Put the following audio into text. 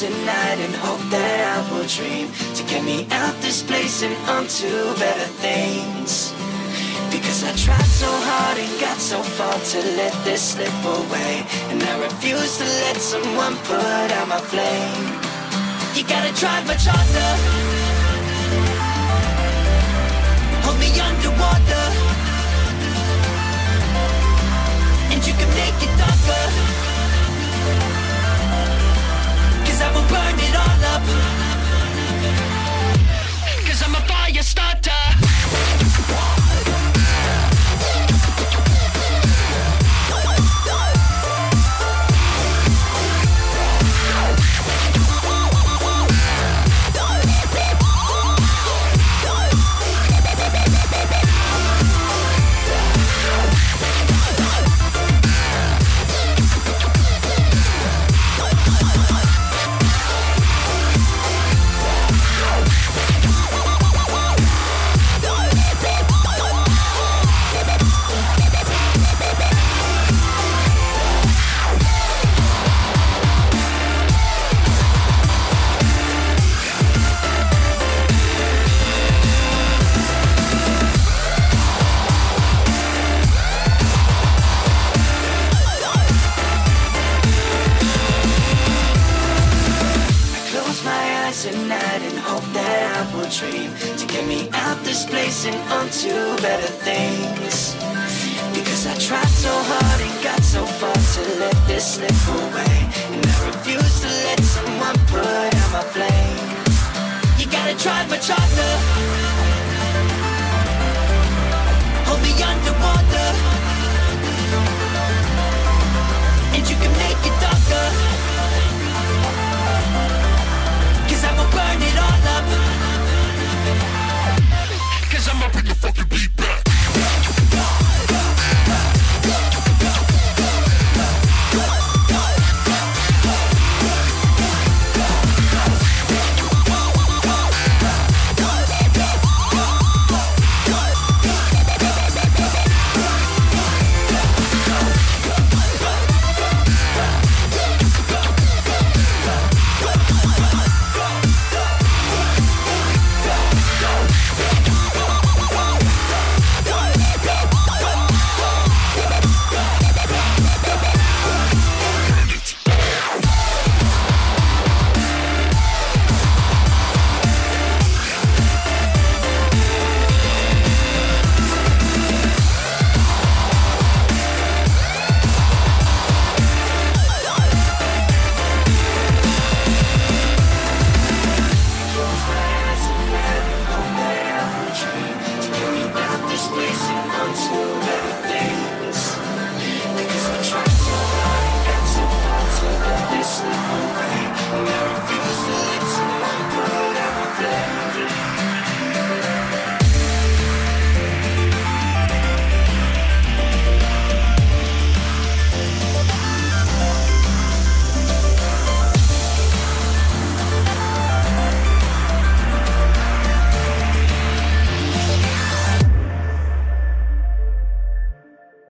I will dream to get me out this place and onto better things. Because I tried so hard and got so far to let this slip away. And I refuse to let someone put out my flame. You gotta try much harder. And hope that I will dream to get me out this place and onto better things. Because I tried so hard and got so far to let this slip away. And I refuse to let someone put out my flame. You gotta try much harder. Hold me underwater.